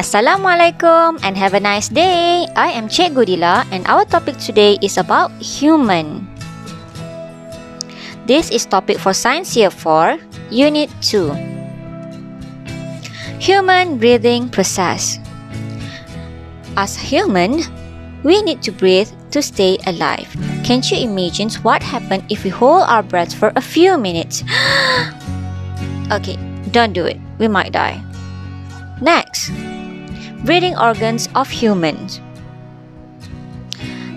Assalamualaikum and have a nice day. I am Cikgu Dila and our topic today is about human. This is topic for Science Year 4, Unit 2. Human breathing process. As human, we need to breathe to stay alive. Can't you imagine what happens if we hold our breath for a few minutes? okay, don't do it. We might die. Next, breathing organs of humans.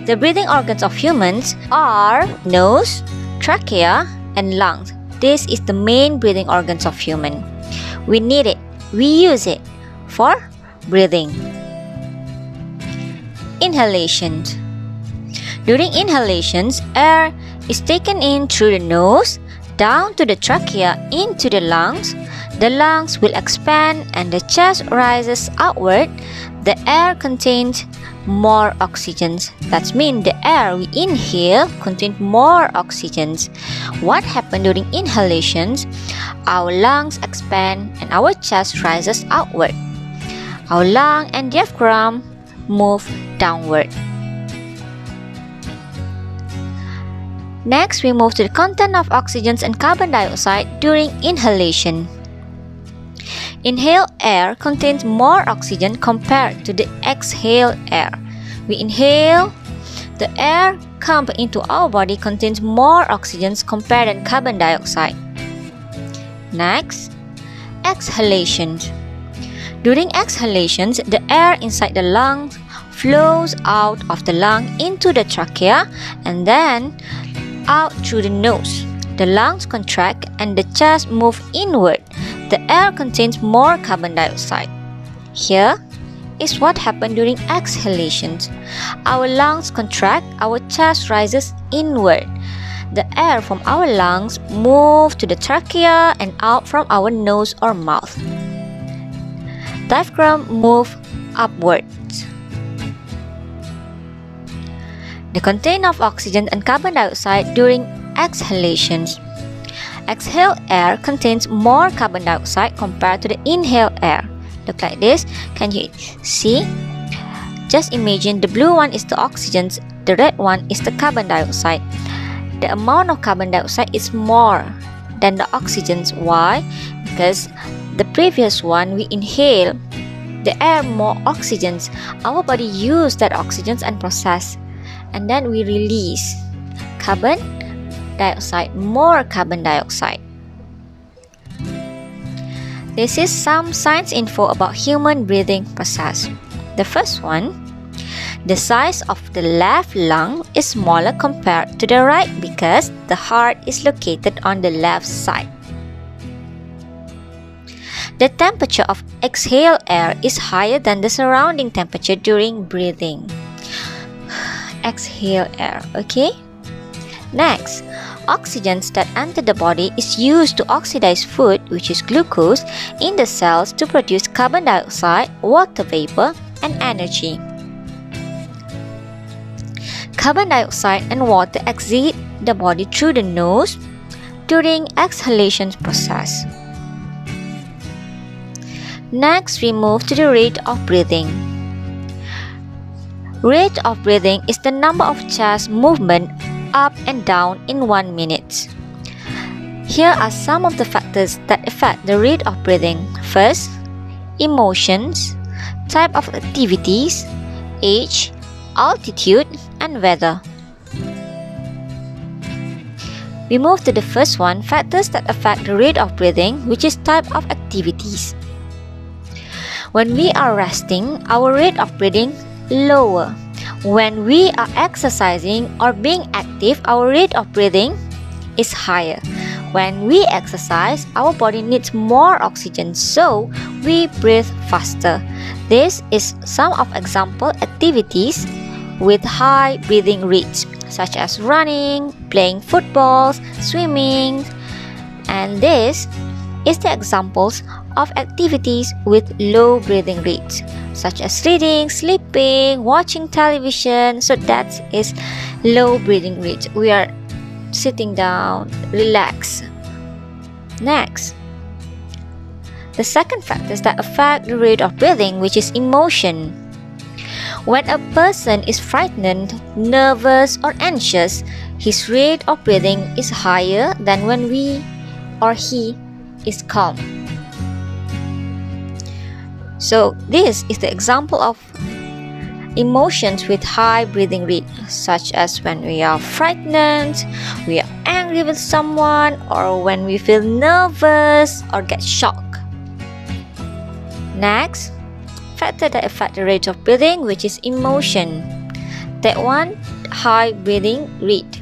The breathing organs of humans are nose, trachea, and lungs. This is the main breathing organs of human. We need it. We use it for breathing. Inhalations. During inhalations, air is taken in through the nose, down to the trachea, into the lungs. The lungs will expand and the chest rises outward. The air contains more oxygen. That means the air we inhale contains more oxygen. What happens during inhalations? Our lungs expand and our chest rises outward. Our lung and diaphragm move downward. Next, we move to the content of oxygen and carbon dioxide during inhalation. Inhaled air contains more oxygen compared to the exhaled air. We inhale, the air come into our body contains more oxygen compared to carbon dioxide. Next, exhalations. During exhalations, the air inside the lungs flows out of the lung into the trachea and then out through the nose. The lungs contract and the chest move inward. The air contains more carbon dioxide. Here is what happens during exhalations. Our lungs contract, our chest rises inward. The air from our lungs move to the trachea and out from our nose or mouth. Diaphragm move upwards. The content of oxygen and carbon dioxide during exhalations. Exhaled air contains more carbon dioxide compared to the inhaled air. Look like this. Can you see? Just imagine the blue one is the oxygen, the red one is the carbon dioxide. The amount of carbon dioxide is more than the oxygen. Why? Because the previous one we inhale the air more oxygen. Our body use that oxygen and process and then we release carbon dioxide, more carbon dioxide. This is some science info about human breathing process. The first one, the size of the left lung is smaller compared to the right because the heart is located on the left side. The temperature of exhaled air is higher than the surrounding temperature during breathing exhale air okay next oxygen that enter the body is used to oxidize food which is glucose in the cells to produce carbon dioxide water vapor and energy. Carbon dioxide and water exit the body through the nose during exhalation process. Next we move to the rate of breathing. Rate of breathing is the number of chest movement up and down in 1 minute. Here are some of the factors that affect the rate of breathing. First, emotions, type of activities, age, altitude, and weather. We move to the first one, factors that affect the rate of breathing, which is type of activities. When we are resting, our rate of breathing lower. When we are exercising or being active, our rate of breathing is higher. When we exercise, our body needs more oxygen, so we breathe faster. This is some of example activities with high breathing rates, such as running, playing football, swimming, and this is the examples of activities with low breathing rates, such as reading, sleeping, watching television. So that is low breathing rate. We are sitting down, relax. Next, The second factors that affect the rate of breathing, which is emotion. When a person is frightened, nervous, or anxious, his rate of breathing is higher than when we or he is calm. So, this is the example of emotions with high breathing rate, such as when we are frightened, we are angry with someone, or when we feel nervous or get shocked. Next, factor that affect the rate of breathing, which is emotion. That one, high breathing rate.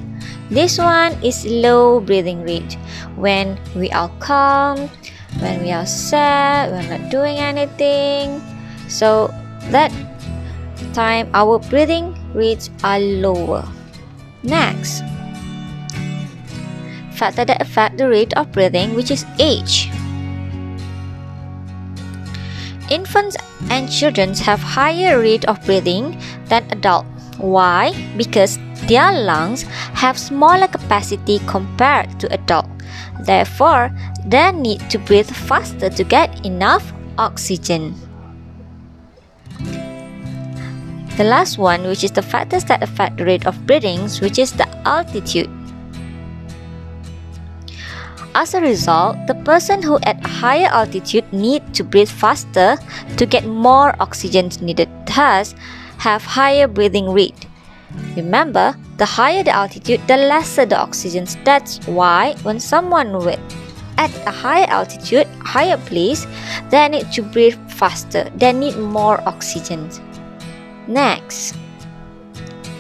This one is low breathing rate. When we are calm, when we are sad, we're not doing anything. So that time our breathing rates are lower. Next, factor that affect the rate of breathing, which is age. Infants and children have higher rate of breathing than adults. Why? Because their lungs have smaller capacity compared to adults. Therefore, they need to breathe faster to get enough oxygen. The last one, which is the factors that affect the rate of breathing, which is the altitude. As a result, the person who at higher altitude need to breathe faster to get more oxygen needed, thus have higher breathing rate. Remember, the higher the altitude, the lesser the oxygen. That's why when someone with at a higher altitude, higher place, they need to breathe faster. They need more oxygen. Next.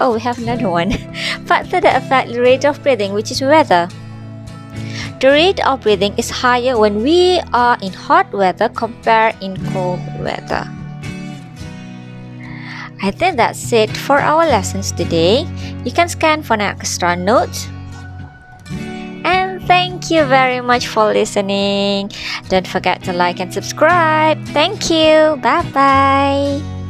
Oh, we have another one. Factor that affect the rate of breathing, which is weather. The rate of breathing is higher when we are in hot weather compared in cold weather. I think that's it for our lessons today. You can scan for an extra notes. And thank you very much for listening. Don't forget to like and subscribe. Thank you. Bye bye.